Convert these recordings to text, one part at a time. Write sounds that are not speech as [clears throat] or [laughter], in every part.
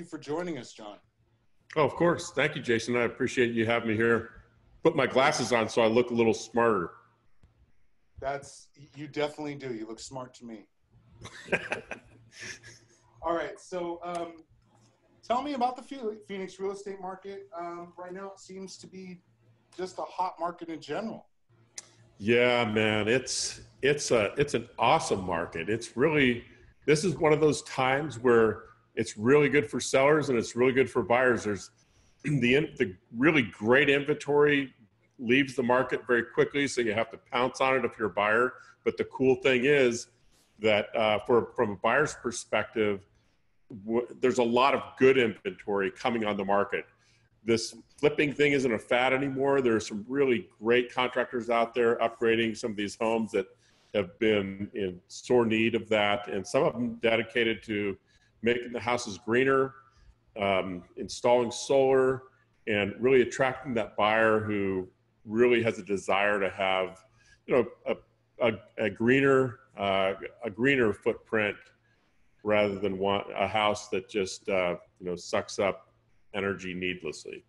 you for joining us, John. Oh, of course. Thank you, Jason. I appreciate you having me here. Put my glasses on so I look a little smarter. That's you definitely do. You look smart to me. [laughs] All right, so um, tell me about the Phoenix real estate market. Um, right now, it seems to be just a hot market in general. Yeah, man, it's it's a it's an awesome market. It's really this is one of those times where it's really good for sellers and it's really good for buyers. There's [clears throat] the the really great inventory leaves the market very quickly, so you have to pounce on it if you're a buyer. But the cool thing is that uh, for from a buyer's perspective, w- there's a lot of good inventory coming on the market. This flipping thing isn't a fad anymore. There are some really great contractors out there upgrading some of these homes that have been in sore need of that, and some of them dedicated to making the houses greener, um, installing solar, and really attracting that buyer who really has a desire to have, you know, a, a, a greener uh, a greener footprint rather than want a house that just uh, you know sucks up energy needlessly.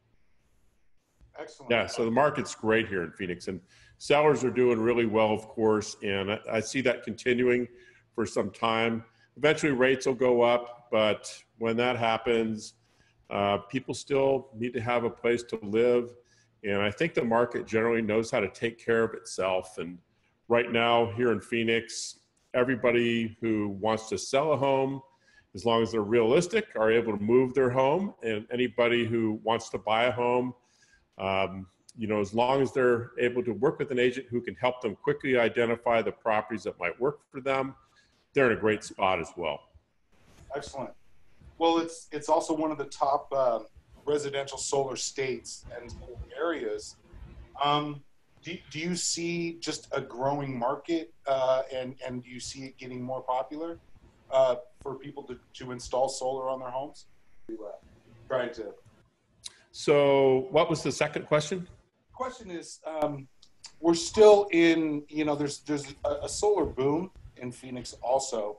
Excellent. Yeah, so the market's great here in Phoenix, and sellers are doing really well, of course, and I, I see that continuing for some time. Eventually, rates will go up, but when that happens, uh, people still need to have a place to live, and I think the market generally knows how to take care of itself. And right now, here in Phoenix, everybody who wants to sell a home, as long as they're realistic, are able to move their home, and anybody who wants to buy a home um, you know, as long as they're able to work with an agent who can help them quickly identify the properties that might work for them, they're in a great spot as well. Excellent. Well, it's it's also one of the top uh, residential solar states and areas. Um, do, do you see just a growing market, uh, and and do you see it getting more popular uh, for people to, to install solar on their homes? Trying to so, what was the second question? Question is, um, we're still in. You know, there's there's a, a solar boom in Phoenix also.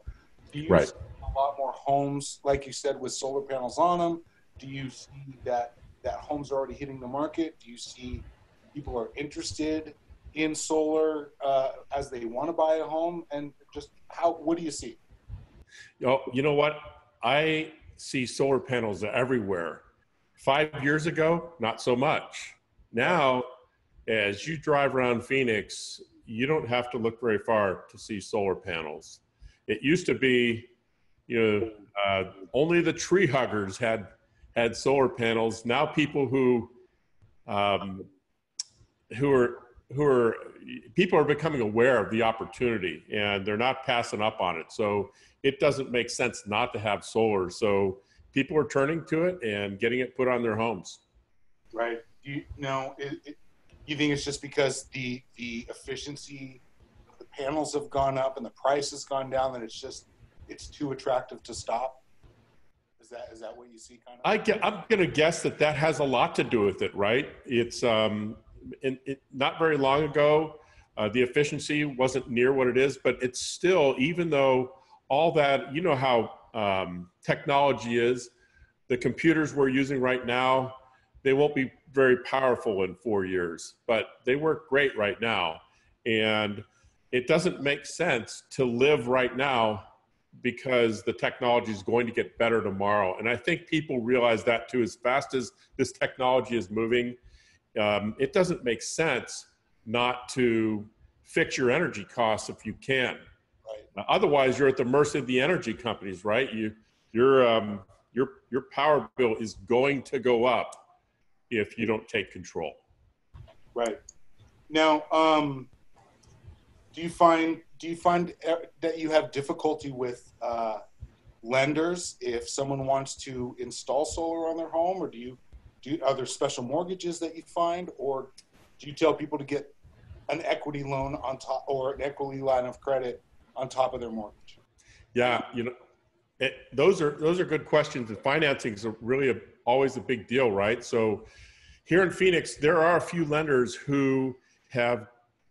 Do you right. see a lot more homes, like you said, with solar panels on them? Do you see that that homes are already hitting the market? Do you see people are interested in solar uh, as they want to buy a home? And just how? What do you see? Oh, you know what? I see solar panels everywhere Five years ago, not so much. Now, as you drive around Phoenix, you don't have to look very far to see solar panels. It used to be, you know, uh, only the tree huggers had had solar panels. Now, people who um, who are who are people are becoming aware of the opportunity and they're not passing up on it. So it doesn't make sense not to have solar. So people are turning to it and getting it put on their homes. Right. You know, it, it, you think it's just because the the efficiency of the panels have gone up and the price has gone down that it's just it's too attractive to stop? Is that is that what you see? Kind of. I get, I'm going to guess that that has a lot to do with it, right? It's um, in, it, not very long ago, uh, the efficiency wasn't near what it is, but it's still even though all that you know how um, technology is. The computers we're using right now, they won't be very powerful in four years, but they work great right now. And it doesn't make sense to live right now because the technology is going to get better tomorrow. And I think people realize that too. As fast as this technology is moving, um, it doesn't make sense not to fix your energy costs if you can. Right. Otherwise, you're at the mercy of the energy companies, right? You, your, um, your, your power bill is going to go up if you don't take control. Right. Now, um, do you find do you find that you have difficulty with uh, lenders if someone wants to install solar on their home, or do you do you, are there special mortgages that you find, or do you tell people to get an equity loan on top or an equity line of credit on top of their mortgage? Yeah, you know, it, those are those are good questions. And financing is really a, always a big deal, right? So here in Phoenix, there are a few lenders who have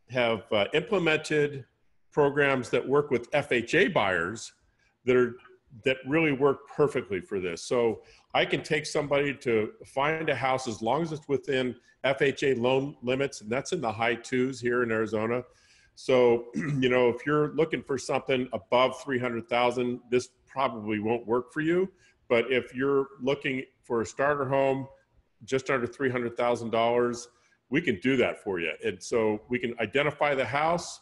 have uh, implemented programs that work with FHA buyers that are that really work perfectly for this. So I can take somebody to find a house as long as it's within FHA loan limits, and that's in the high twos here in Arizona. So, [clears throat] you know, if you're looking for something above 300,000, this probably won't work for you. But if you're looking for a starter home just under $300,000, we can do that for you. And so we can identify the house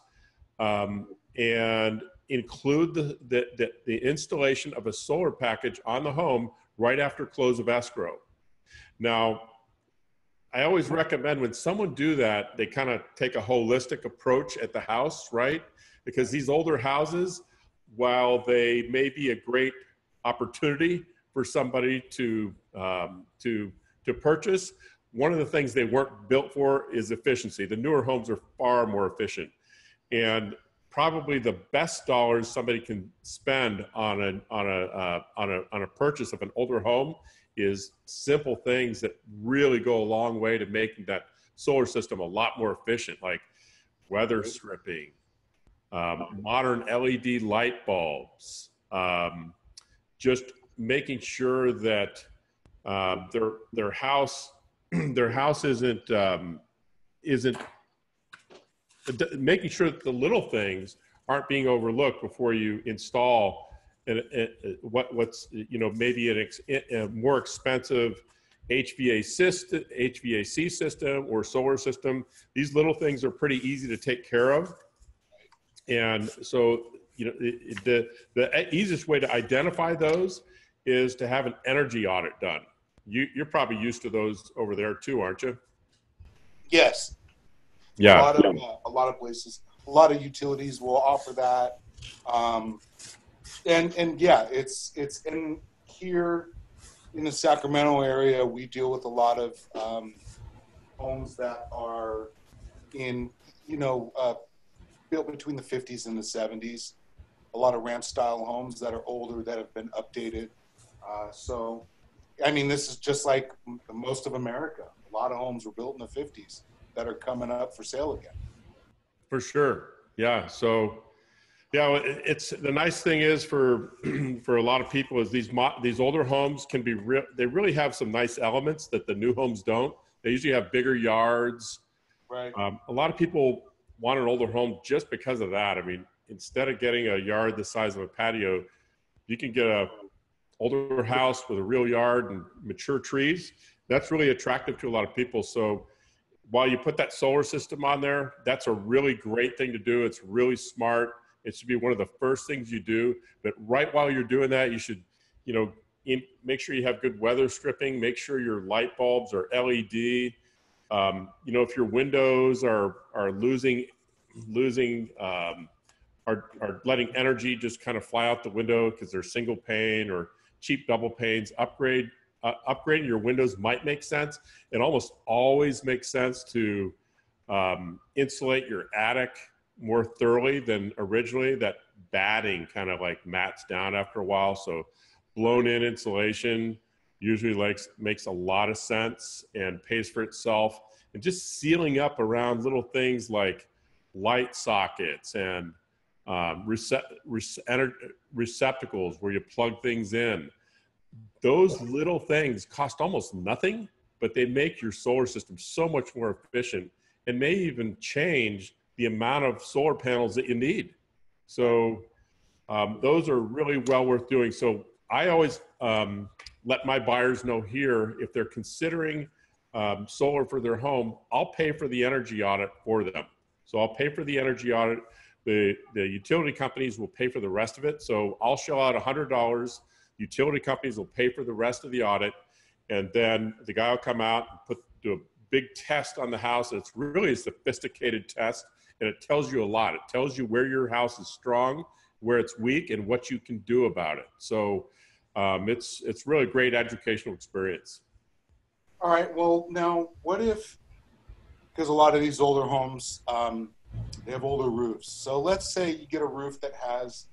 um, and include the, the, the, the installation of a solar package on the home right after close of escrow. Now, I always recommend when someone do that, they kind of take a holistic approach at the house, right? Because these older houses, while they may be a great opportunity for somebody to um, to to purchase, one of the things they weren't built for is efficiency. The newer homes are far more efficient, and probably the best dollars somebody can spend on a on a uh, on a on a purchase of an older home is simple things that really go a long way to making that solar system a lot more efficient, like weather stripping, um, modern LED light bulbs, um, just making sure that uh, their their house [clears throat] their house isn't um, isn't making sure that the little things aren't being overlooked before you install what what's you know maybe an ex, a more expensive HVAC system, HVAC system or solar system. These little things are pretty easy to take care of, and so you know the the easiest way to identify those is to have an energy audit done. You, you're probably used to those over there too, aren't you? Yes. Yeah. A lot of, uh, a lot of places, a lot of utilities will offer that. Um, and and yeah, it's it's in here in the Sacramento area. We deal with a lot of um, homes that are in you know uh, built between the 50s and the 70s. A lot of ranch style homes that are older that have been updated. Uh, so, I mean, this is just like most of America. A lot of homes were built in the 50s that are coming up for sale again. For sure. Yeah. So yeah, it's the nice thing is for [clears throat] for a lot of people is these mo- these older homes can be real. They really have some nice elements that the new homes don't. They usually have bigger yards. Right. Um, a lot of people want an older home just because of that. I mean, instead of getting a yard the size of a patio, you can get a older house with a real yard and mature trees. That's really attractive to a lot of people. So while you put that solar system on there, that's a really great thing to do. It's really smart it should be one of the first things you do. But right while you're doing that, you should, you know, in, make sure you have good weather stripping. Make sure your light bulbs are LED. Um, you know, if your windows are are losing losing um, are are letting energy just kind of fly out the window because they're single pane or cheap double panes, upgrade uh, upgrading your windows might make sense. It almost always makes sense to um, insulate your attic more thoroughly than originally. That batting kind of like mats down after a while. So blown in insulation usually likes makes a lot of sense and pays for itself. And just sealing up around little things like light sockets and um, recept- receptacles where you plug things in. Those little things cost almost nothing, but they make your solar system so much more efficient and may even change the amount of solar panels that you need. So um, those are really well worth doing. So I always um, let my buyers know here if they're considering um, solar for their home, I'll pay for the energy audit for them. So I'll pay for the energy audit. The, the utility companies will pay for the rest of it. So I'll shell out $100. Utility companies will pay for the rest of the audit. And then the guy will come out and put, do a big test on the house. It's really a sophisticated test and it tells you a lot. It tells you where your house is strong, where it's weak, and what you can do about it. So um, it's it's really great educational experience. All right. Well, now what if because a lot of these older homes um, they have older roofs. So let's say you get a roof that has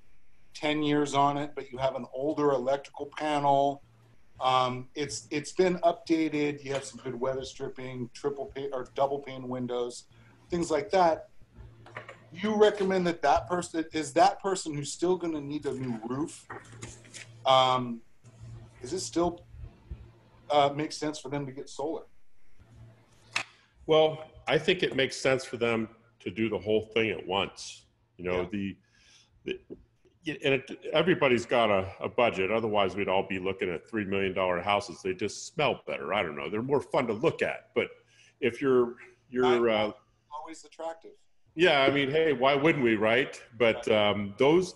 10 years on it, but you have an older electrical panel. Um, it's it's been updated. You have some good weather stripping, triple pane or double pane windows, things like that you recommend that that person is that person who's still going to need a new roof Um, is it still uh, make sense for them to get solar? Well, I think it makes sense for them to do the whole thing at once. You know, Yeah. the, the and it, everybody's got a, a budget. Otherwise, we'd all be looking at three million dollar houses. They just smell better. I don't know. They're more fun to look at. But if you're you're uh, Always attractive. yeah, I mean, hey, why wouldn't we, right? But um, those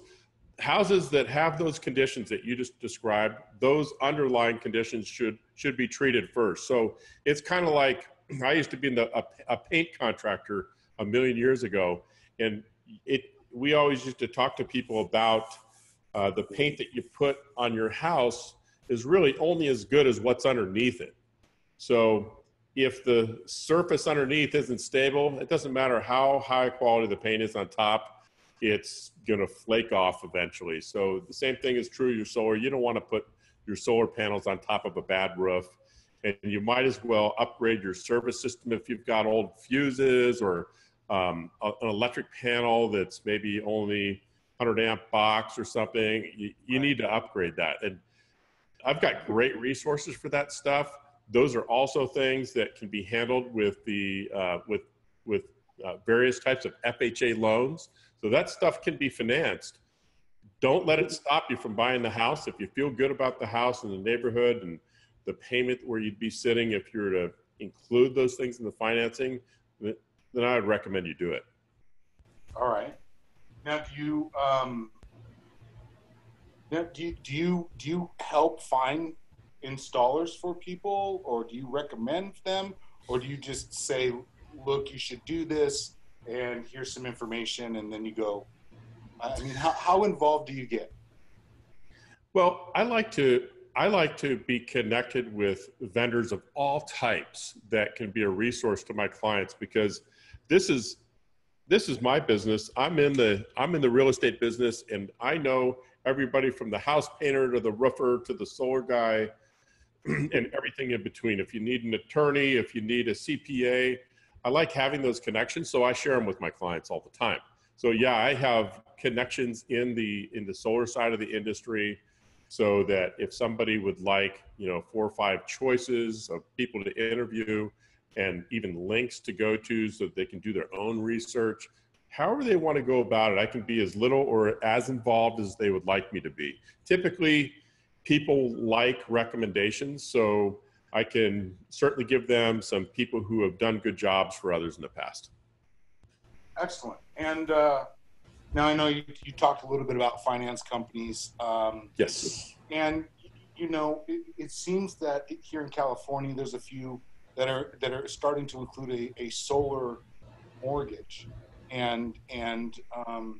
houses that have those conditions that you just described, those underlying conditions should should be treated first. So it's kind of like [clears throat] I used to be in the a, a paint contractor a million years ago, and it we always used to talk to people about uh, the paint that you put on your house is really only as good as what's underneath it. So if the surface underneath isn't stable, it doesn't matter how high quality the paint is on top, it's going to flake off eventually. So the same thing is true your solar. You don't want to put your solar panels on top of a bad roof. And you might as well upgrade your service system if you've got old fuses or um, a- an electric panel that's maybe only 100 amp box or something. You, you need to upgrade that. And I've got great resources for that stuff. Those are also things that can be handled with the uh, with with uh, various types of FHA loans. So that stuff can be financed. Don't let it stop you from buying the house. If you feel good about the house and the neighborhood and the payment where you'd be sitting, if you were to include those things in the financing, then I would recommend you do it. All right. Now, do you um, now do you, do you do you help find installers for people, or do you recommend them, or do you just say, "Look, you should do this," and here's some information, and then you go? I mean, how how involved do you get? Well, I like to I like to be connected with vendors of all types that can be a resource to my clients because this is this is my business. I'm in the I'm in the real estate business and I know everybody from the house painter to the roofer to the solar guy [clears throat] and everything in between. If you need an attorney, if you need a CPA, I like having those connections so I share them with my clients all the time. So yeah, I have connections in the in the solar side of the industry so that if somebody would like you know four or five choices of people to interview and even links to go to so that they can do their own research however they want to go about it i can be as little or as involved as they would like me to be typically people like recommendations so i can certainly give them some people who have done good jobs for others in the past Excellent. And uh, now I know you, you talked a little bit about finance companies. Um, yes and you know it, it seems that here in california there's a few that are that are starting to include a, a solar mortgage and and um,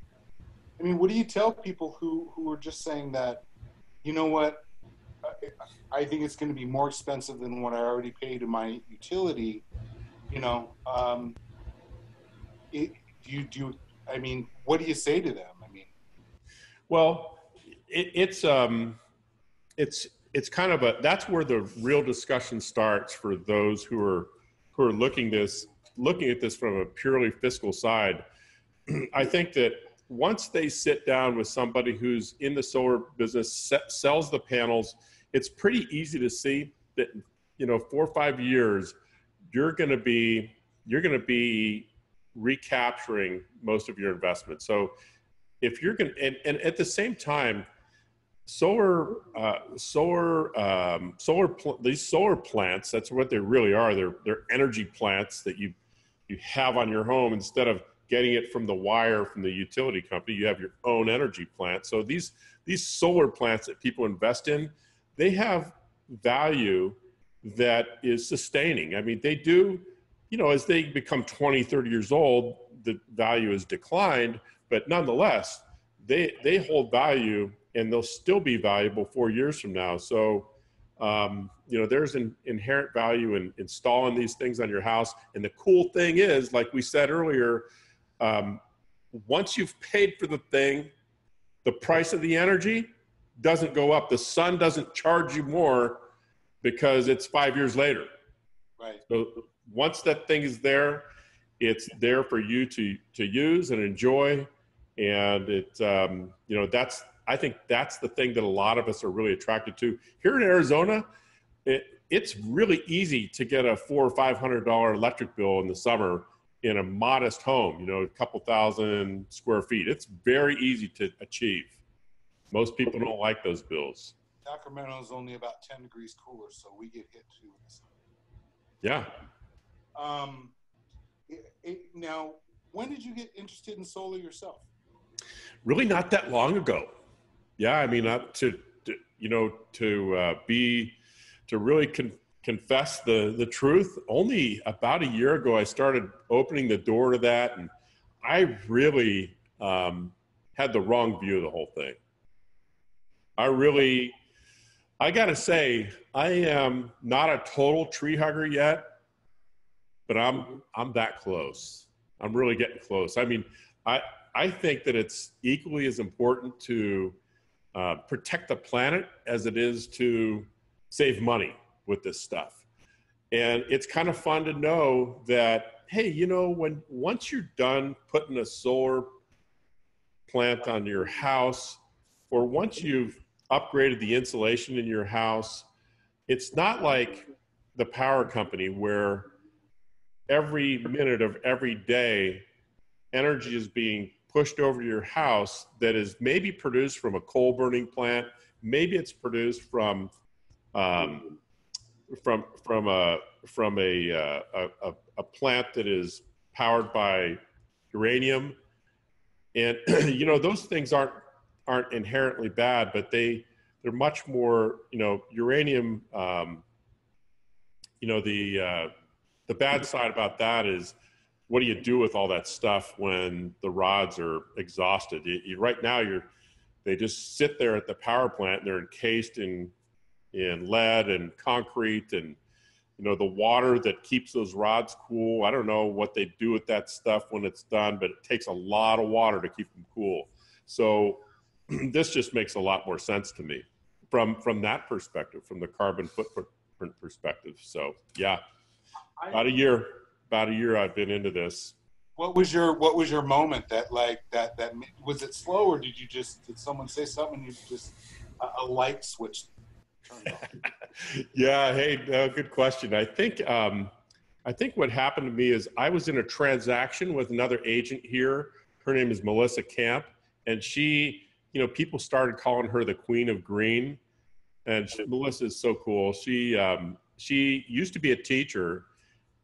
i mean what do you tell people who who are just saying that you know what i, think it's going to be more expensive than what i already paid in my utility you know um, it, do you do i mean what do you say to them i mean Well, it, it's um, it's it's kind of a that's where the real discussion starts for those who are who are looking this looking at this from a purely fiscal side. [clears throat] I think that once they sit down with somebody who's in the solar business, se- sells the panels, it's pretty easy to see that you know four or five years you're going to be you're going to be recapturing most of your investment. So if you're going and, and at the same time, solar, uh, solar, um, solar, pl- these solar plants, that's what they really are. They're, they're energy plants that you, you have on your home instead of getting it from the wire from the utility company. You have your own energy plant. So these, these solar plants that people invest in, they have value that is sustaining. I mean, they do, you know, as they become 20, 30 years old, the value has declined, but nonetheless, they they hold value and they'll still be valuable four years from now. So, um, you know, there's an inherent value in installing these things on your house. And the cool thing is, like we said earlier, um, once you've paid for the thing, the price of the energy doesn't go up. The sun doesn't charge you more because it's five years later. right So once that thing is there, it's there for you to to use and enjoy, and it um, you know that's I think that's the thing that a lot of us are really attracted to. Here in Arizona, it, it's really easy to get a four or five hundred dollar electric bill in the summer in a modest home, you know, a couple thousand square feet. It's very easy to achieve. Most people don't like those bills. Sacramento is only about 10 degrees cooler, so we get hit too. Yeah. Um, it, it, now, when did you get interested in solar yourself? Really, not that long ago. Yeah, I mean, uh, to, to you know, to uh, be to really con- confess the the truth. Only about a year ago, I started opening the door to that, and I really um, had the wrong view of the whole thing. I really, I gotta say, I am not a total tree hugger yet, but I'm I'm that close. I'm really getting close. I mean, I I think that it's equally as important to uh, protect the planet as it is to save money with this stuff. And it's kind of fun to know that hey, you know, when once you're done putting a solar plant on your house, or once you've upgraded the insulation in your house, it's not like the power company where every minute of every day energy is being pushed over to your house that is maybe produced from a coal burning plant. Maybe it's produced from um, from from a from a, uh, a, a plant that is powered by uranium. And [clears throat] you know those things aren't aren't inherently bad but they they're much more you know uranium um, you know the uh, the bad side about that is what do you do with all that stuff when the rods are exhausted? You, you, right now you're they just sit there at the power plant and they're encased in in lead and concrete and you know the water that keeps those rods cool. I don't know what they do with that stuff when it's done but it takes a lot of water to keep them cool. So [clears throat] this just makes a lot more sense to me from from that perspective from the carbon footprint perspective so yeah about a year about a year i've been into this what was your what was your moment that like that that was it slow or did you just did someone say something you just a, a light switch [laughs] yeah. Hey, good question. I think um, I think what happened to me is I was in a transaction with another agent here. Her name is Melissa Camp, and she, you know, people started calling her the Queen of Green, and she, Melissa is so cool. She um, she used to be a teacher,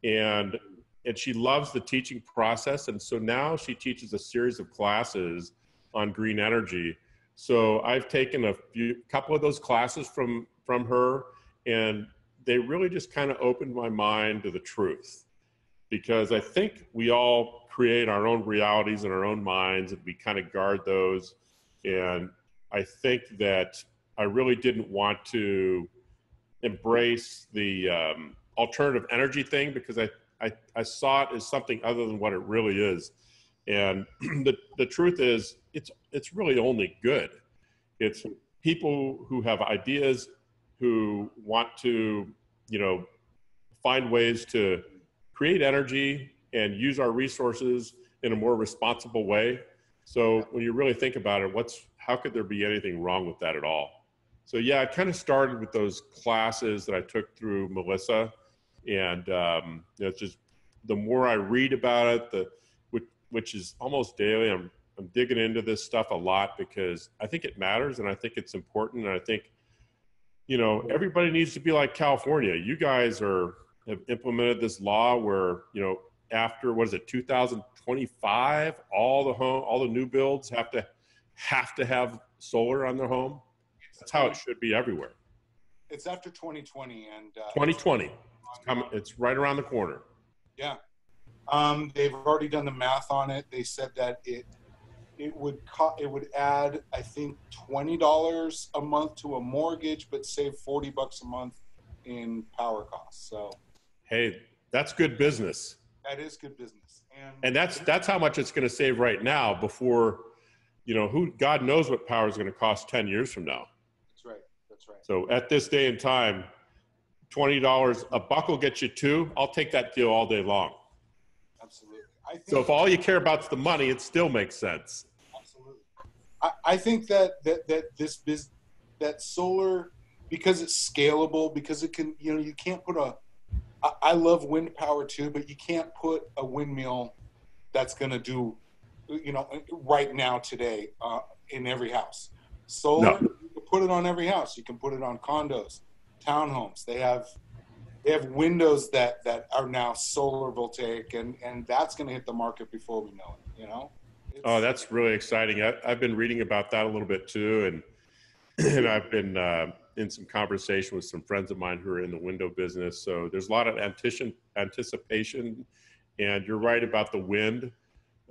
and and she loves the teaching process, and so now she teaches a series of classes on green energy. So I've taken a few couple of those classes from from her, and they really just kind of opened my mind to the truth. Because I think we all create our own realities in our own minds, and we kind of guard those. And I think that I really didn't want to embrace the um, alternative energy thing because I, I, I saw it as something other than what it really is. And [clears throat] the, the truth is, it's, it's really only good. It's people who have ideas who want to, you know, find ways to create energy and use our resources in a more responsible way. So when you really think about it, what's how could there be anything wrong with that at all? So yeah, it kind of started with those classes that I took through Melissa, and um, you know, it's just the more I read about it, the which, which is almost daily. I'm I'm digging into this stuff a lot because I think it matters and I think it's important, and I think you know, everybody needs to be like California. You guys are have implemented this law where, you know, after what is it, 2025, all the home, all the new builds have to have to have solar on their home. That's how it should be everywhere. It's after 2020 and uh, 2020. It's, coming, it's right around the corner. Yeah. Um, they've already done the math on it. They said that it it would co- it would add I think twenty dollars a month to a mortgage, but save forty bucks a month in power costs. So, hey, that's good business. That is good business, and and that's that's how much it's going to save right now. Before, you know, who God knows what power is going to cost ten years from now. That's right. That's right. So at this day and time, twenty dollars a buck will get you two. I'll take that deal all day long. Absolutely. so if all you care about is the money, it still makes sense. I, I think that that that this biz, that solar because it's scalable because it can you know you can't put a I, I love wind power too, but you can't put a windmill that's going to do you know right now today uh, in every house. Solar, no. you can put it on every house. You can put it on condos, townhomes. They have they have windows that that are now solar voltaic, and and that's going to hit the market before we know it. You know. It's, oh, that's really exciting. I, have been reading about that a little bit too, and [clears throat] and I've been uh, in some conversation with some friends of mine who are in the window business. So there's a lot of anticipation, and you're right about the wind.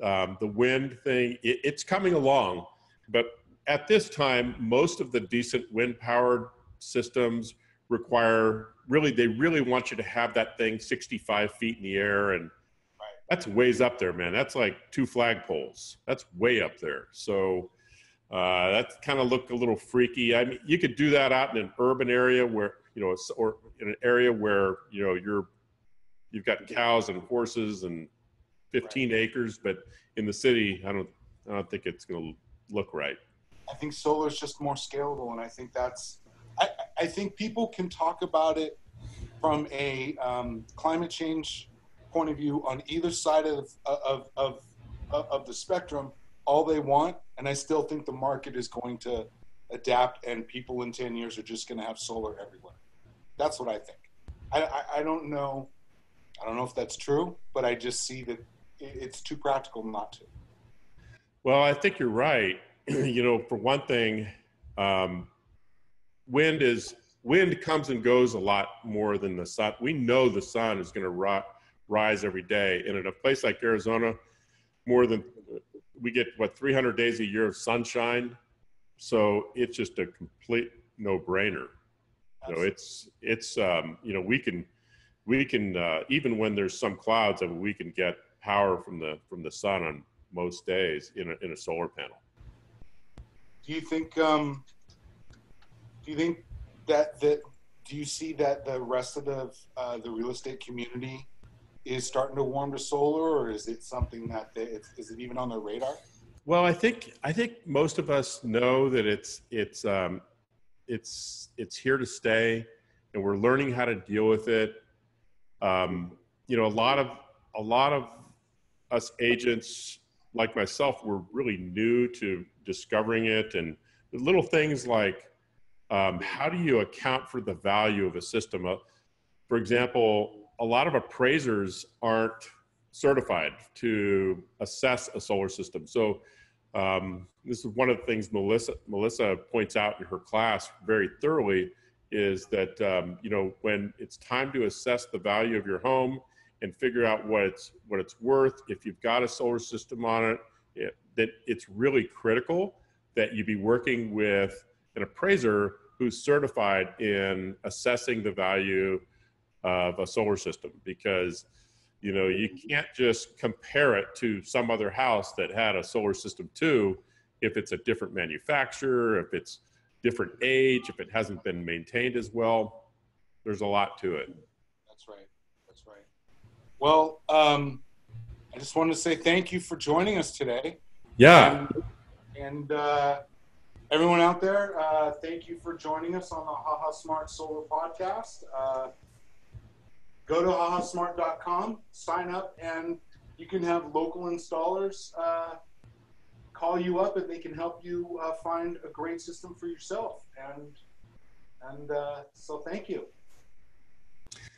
Um, the wind thing, it, it's coming along, but at this time, most of the decent wind powered systems require really they really want you to have that thing 65 feet in the air and right. that's ways up there man that's like two flagpoles that's way up there so uh, that kind of looked a little freaky i mean you could do that out in an urban area where you know or in an area where you know you're you've got cows and horses and 15 right. acres but in the city i don't i don't think it's going to look right i think solar is just more scalable and i think that's I, I think people can talk about it from a um, climate change point of view on either side of, of, of, of the spectrum all they want. And I still think the market is going to adapt and people in 10 years are just going to have solar everywhere. That's what I think. I, I, I don't know. I don't know if that's true, but I just see that it's too practical not to. Well, I think you're right. [clears throat] you know, for one thing, um, wind is wind comes and goes a lot more than the sun. We know the sun is going to ri- rise every day, and in a place like Arizona, more than we get what 300 days a year of sunshine, so it's just a complete no-brainer. Know, it's it's um, you know we can we can uh, even when there's some clouds, I mean, we can get power from the from the sun on most days in a, in a solar panel. Do you think um, do you think that that do you see that the rest of the uh, the real estate community is starting to warm to solar, or is it something that they, is it even on their radar? Well, I think I think most of us know that it's it's um, it's it's here to stay, and we're learning how to deal with it. Um, you know, a lot of a lot of us agents like myself were really new to discovering it, and little things like um, how do you account for the value of a system? Uh, for example, a lot of appraisers aren't certified to assess a solar system. So um, this is one of the things Melissa Melissa points out in her class very thoroughly is that um, you know when it's time to assess the value of your home and figure out what it's what it's worth if you've got a solar system on it, it that it's really critical that you be working with an appraiser who's certified in assessing the value of a solar system because you know you can't just compare it to some other house that had a solar system too if it's a different manufacturer if it's different age if it hasn't been maintained as well. There's a lot to it. That's right. That's right. Well um, i just wanted to say thank you for joining us today. Yeah. And, and uh, everyone out there, uh, thank you for joining us on the Haha Smart Solar Podcast. Uh, go to hahasmart.com, sign up, and you can have local installers uh, call you up, and they can help you uh, find a great system for yourself. And and uh, so, thank you.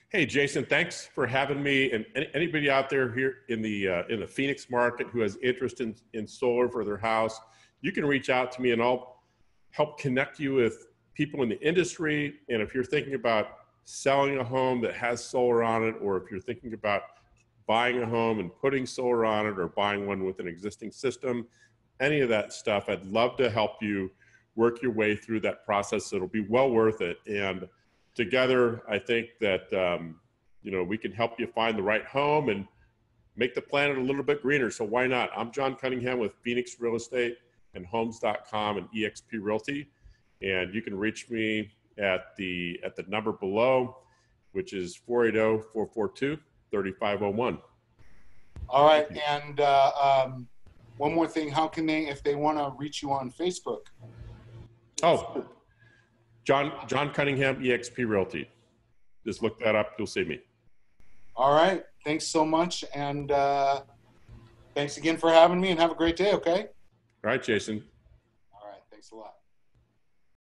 Hey, Jason, thanks for having me. And anybody out there here in the uh, in the Phoenix market who has interest in, in solar for their house, you can reach out to me, and I'll help connect you with people in the industry. And if you're thinking about selling a home that has solar on it, or if you're thinking about buying a home and putting solar on it, or buying one with an existing system, any of that stuff, I'd love to help you work your way through that process. It'll be well worth it. And together, I think that um, you know we can help you find the right home and make the planet a little bit greener. So why not? I'm John Cunningham with Phoenix Real Estate and homes.com and exp realty and you can reach me at the at the number below which is 480-442-3501 all right and uh, um, one more thing, how can they, if they want to reach you on Facebook? Oh, John John Cunningham, EXP Realty. Just look that up. You'll see me. All right. Thanks so much. And uh, thanks again for having me and have a great day. Okay. All right, Jason. All right. Thanks a lot.